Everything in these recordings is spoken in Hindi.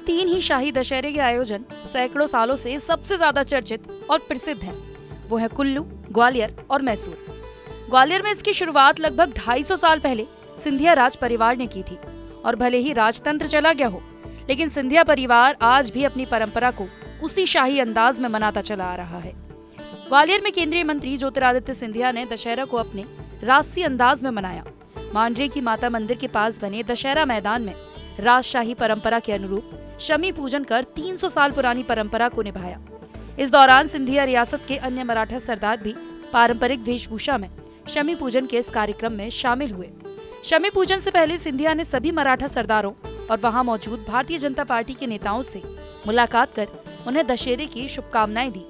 में तीन ही शाही दशहरे के आयोजन सैकड़ों सालों से सबसे ज़्यादा चर्चित और प्रसिद्ध है। वो है कुल्लू, ग्वालियर और मैसूर। ग्वालियर में इसकी शुरुआत लगभग 250 साल पहले सिंधिया राज परिवार ने की थी और भले ही राजतंत्र चला गया हो, लेकिन सिंधिया परिवार आज भी अपनी परंपरा को उसी शाही अंदाज में मनाता चला आ रहा है। ग्वालियर में केंद्रीय मंत्री ज्योतिरादित्य सिंधिया ने दशहरा को अपने राजसी अंदाज में मनाया। मांडरे की माता मंदिर के पास बने दशहरा मैदान में राजशाही परंपरा के अनुरूप शमी पूजन कर 300 साल पुरानी परंपरा को निभाया। इस दौरान सिंधिया रियासत के अन्य मराठा सरदार भी पारंपरिक वेशभूषा में शमी पूजन के इस कार्यक्रम में शामिल हुए। शमी पूजन से पहले सिंधिया ने सभी मराठा सरदारों और वहाँ मौजूद भारतीय जनता पार्टी के नेताओं से मुलाकात कर उन्हें दशहरे की शुभकामनाएँ दी।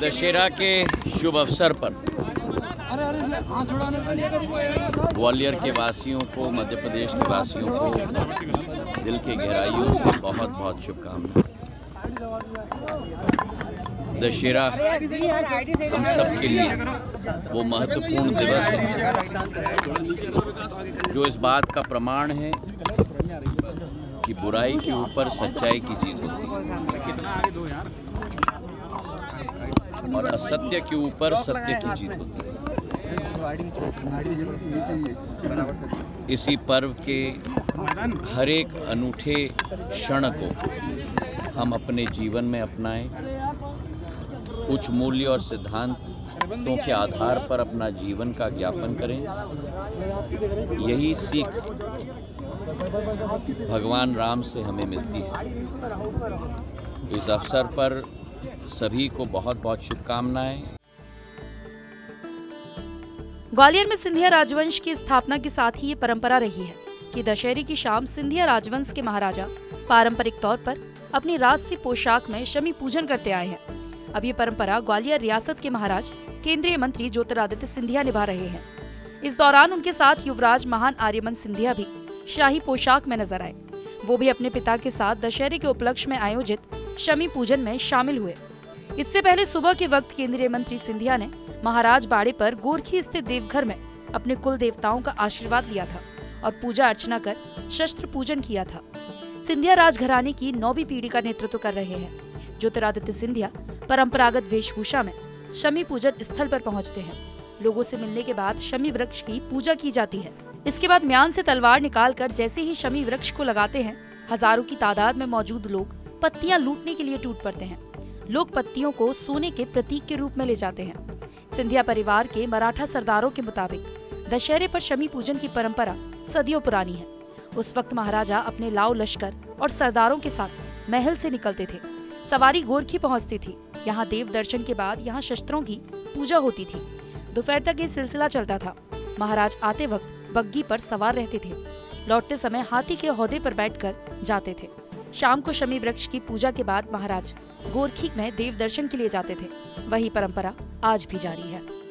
दशहरा के शुभ अवसर पर ग्वालियर के वासियों को, मध्य प्रदेश के वासियों को, दिल के गहराइयों से बहुत बहुत शुभकामनाएँ। दशहरा हम सब के लिए वो महत्वपूर्ण दिवस है, जो इस बात का प्रमाण है कि बुराई के ऊपर सच्चाई की जीत होती है। और असत्य के ऊपर सत्य की जीत होती है। इसी पर्व के हर एक अनूठे क्षण को हम अपने जीवन में अपनाएँ। उच्च मूल्य और सिद्धांतों के आधार पर अपना जीवन का ज्ञापन करें। यही सीख भगवान राम से हमें मिलती है। इस अवसर पर सभी को बहुत बहुत शुभकामनाएँ। ग्वालियर में सिंधिया राजवंश की स्थापना के साथ ही ये परंपरा रही है कि दशहरे की शाम सिंधिया राजवंश के महाराजा पारंपरिक तौर पर अपनी राजसी पोशाक में शमी पूजन करते आए हैं। अब ये परंपरा ग्वालियर रियासत के महाराज, केंद्रीय मंत्री ज्योतिरादित्य सिंधिया निभा रहे हैं। इस दौरान उनके साथ युवराज महान आर्यमन सिंधिया भी शाही पोशाक में नज़र आए। वो भी अपने पिता के साथ दशहरे के उपलक्ष्य में आयोजित शमी पूजन में शामिल हुए। इससे पहले सुबह के वक्त केंद्रीय मंत्री सिंधिया ने महाराज बाड़े पर गोरखी स्थित देवघर में अपने कुल देवताओं का आशीर्वाद लिया था और पूजा अर्चना कर शस्त्र पूजन किया था। सिंधिया राजघराने की नौवीं पीढ़ी का नेतृत्व कर रहे हैं। ज्योतिरादित्य सिंधिया परंपरागत वेशभूषा में शमी पूजन स्थल पर पहुँचते हैं। लोगों से मिलने के बाद शमी वृक्ष की पूजा की जाती है। इसके बाद म्यान से तलवार निकालकर जैसे ही शमी वृक्ष को लगाते हैं, हज़ारों की तादाद में मौजूद लोग पत्तियाँ लूटने के लिए टूट पड़ते हैं। लोग पत्तियों को सोने के प्रतीक के रूप में ले जाते हैं। सिंधिया परिवार के मराठा सरदारों के मुताबिक, दशहरे पर शमी पूजन की परंपरा सदियों पुरानी है। उस वक्त महाराजा अपने लाव लश्कर और सरदारों के साथ महल से निकलते थे। सवारी गोरखी पहुँचती थी। यहाँ देव दर्शन के बाद यहाँ शस्त्रों की पूजा होती थी। दोपहर तक ये सिलसिला चलता था। महाराज आते वक्त बग्गी पर सवार रहते थे। लौटते समय हाथी के औहदे पर बैठकर जाते थे। शाम को शमी वृक्ष की पूजा के बाद महाराज गोरखी में देव दर्शन के लिए जाते थे। वही परंपरा आज भी जारी है।